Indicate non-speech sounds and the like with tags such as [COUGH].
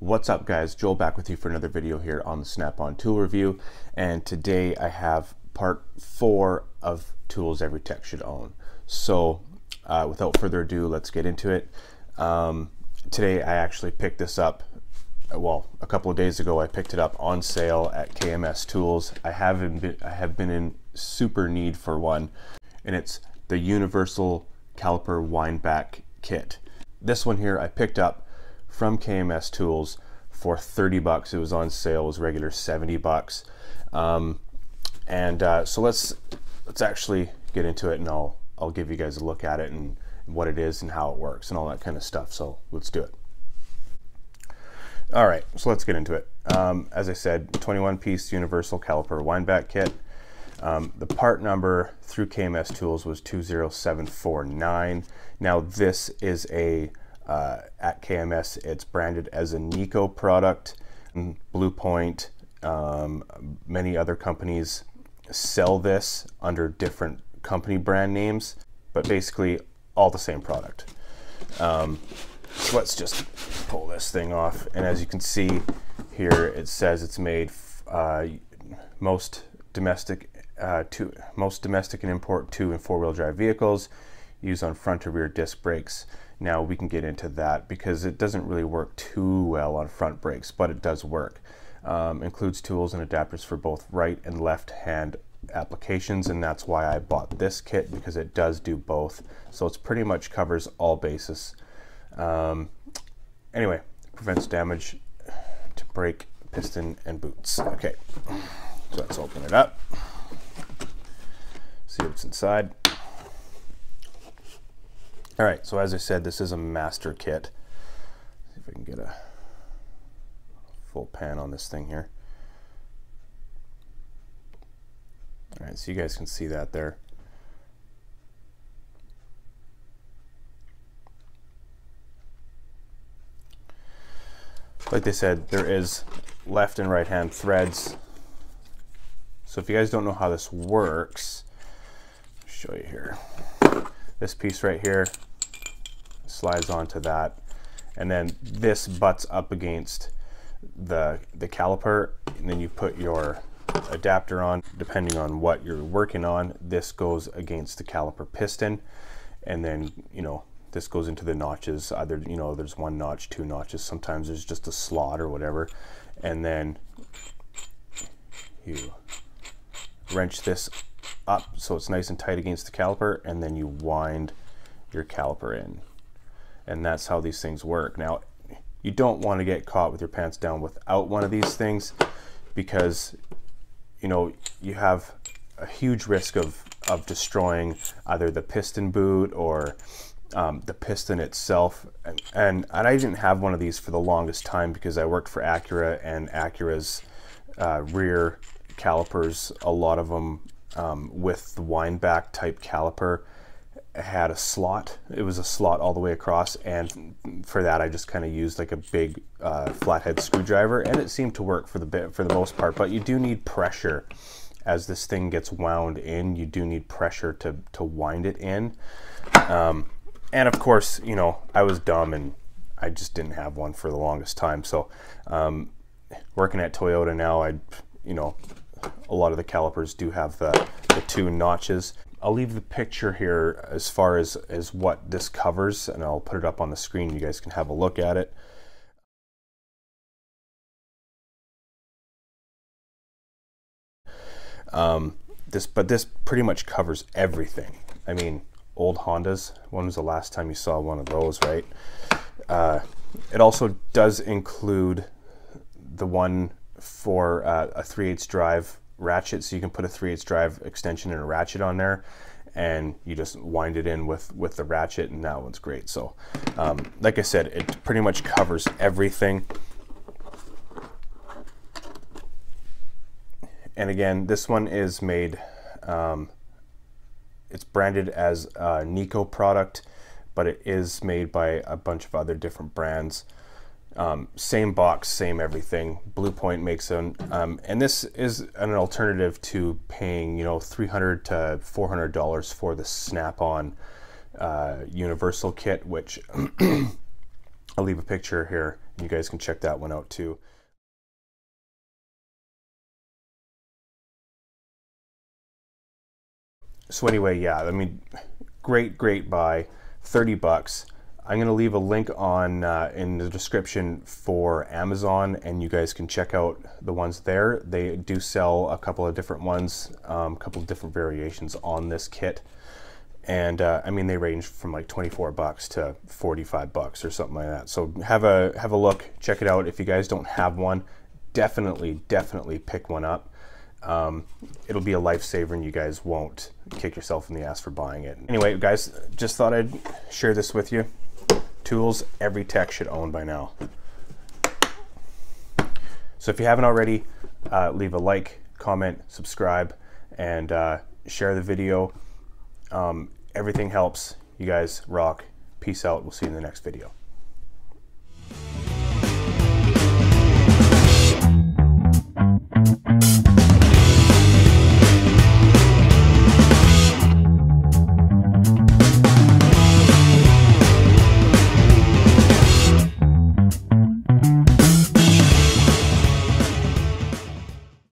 What's up guys, Joel back with you for another video here on the Snap-on tool review and today I have part four of tools every tech should own. So uh, without further ado, let's get into it. Um, today I actually picked this up, well a couple of days ago I picked it up on sale at KMS Tools. I haven't been, I have been in super need for one and it's the Universal Caliper Wind Back Kit. This one here I picked up from KMS Tools for 30 bucks. It was on sale. It was regular 70 bucks. Um, and uh, so let's let's actually get into it, and I'll I'll give you guys a look at it and what it is and how it works and all that kind of stuff. So let's do it. All right, so let's get into it. Um, as I said, 21 piece universal caliper windback kit. Um, the part number through KMS Tools was 20749. Now this is a, uh, at KMS, it's branded as a Neiko product. Blue Point, um, many other companies sell this under different company brand names, but basically all the same product. Um, so let's just pull this thing off. And as you can see here, it says it's made uh, most domestic uh, to most domestic and import two and four wheel drive vehicles used on front or rear disc brakes. Now we can get into that because it doesn't really work too well on front brakes, but it does work. Um, includes tools and adapters for both right and left hand applications and that's why I bought this kit because it does do both. So it's pretty much covers all bases. Um, anyway, prevents damage to brake, piston, and boots. Okay, so let's open it up see what's inside. All right, so as I said, this is a master kit. See if I can get a full pan on this thing here. All right, so you guys can see that there. Like they said, there is left and right hand threads. So if you guys don't know how this works, show you here. This piece right here slides onto that. And then this butts up against the, the caliper and then you put your adapter on. Depending on what you're working on this goes against the caliper piston. And then you know this goes into the notches. Either you know there's one notch two notches. Sometimes there's just a slot or whatever. And then you wrench this up so it's nice and tight against the caliper and then you wind your caliper in and that's how these things work. Now you don't want to get caught with your pants down without one of these things because you know you have a huge risk of of destroying either the piston boot or um, the piston itself. And, and, I didn't have one of these for the longest time because I worked for Acura and Acura's uh, rear calipers a lot of them um, with the windback type caliper had a slot. It was a slot all the way across, and for that I just kind of used like a big uh, flathead screwdriver, and it seemed to work for the bit for the most part. But you do need pressure as this thing gets wound in. You do need pressure to to wind it in, um, and of course, you know I was dumb and I just didn't have one for the longest time. So um, working at Toyota now, I you know a lot of the calipers do have the, the two notches. I'll leave the picture here as far as, as what this covers and I'll put it up on the screen. You guys can have a look at it. Um, this, but this pretty much covers everything. I mean, old Hondas, when was the last time you saw one of those, right? Uh, it also does include the one for uh, a 3 8 drive ratchet so you can put a 3 8 drive extension and a ratchet on there and you just wind it in with with the ratchet and that one's great. So um, like I said it pretty much covers everything. And again this one is made um, it's branded as a Neiko product but it is made by a bunch of other different brands um, same box, same everything. Blue Point makes an, um, and this is an alternative to paying, you know, 300 to 400 dollars for the Snap-on uh, Universal kit, which [CLEARS THROAT] I'll leave a picture here you guys can check that one out too. So anyway, yeah, I mean, great, great buy, 30 bucks. I'm going to leave a link on uh, in the description for Amazon, and you guys can check out the ones there. They do sell a couple of different ones, um, a couple of different variations on this kit, and uh, I mean they range from like 24 bucks to 45 bucks or something like that. So have a have a look, check it out. If you guys don't have one, definitely definitely pick one up. Um, it'll be a lifesaver, and you guys won't kick yourself in the ass for buying it. Anyway, guys, just thought I'd share this with you tools every tech should own by now. So if you haven't already, uh, leave a like, comment, subscribe, and uh, share the video. Um, everything helps. You guys rock. Peace out. We'll see you in the next video.